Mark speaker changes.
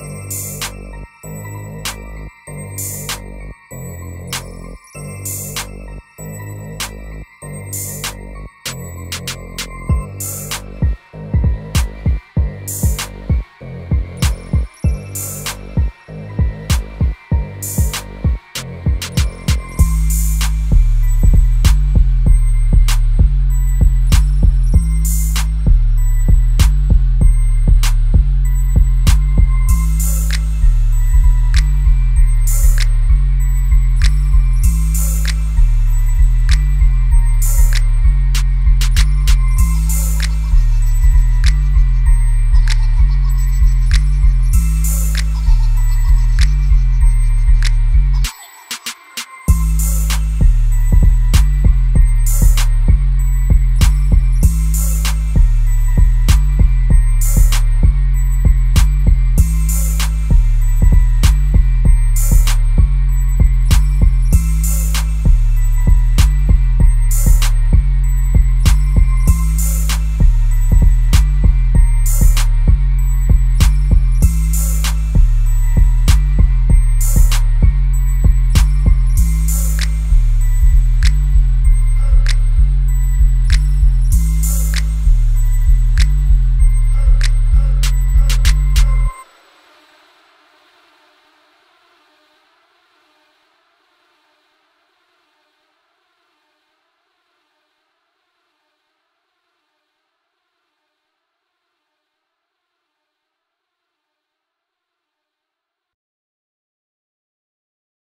Speaker 1: Mm-hmm.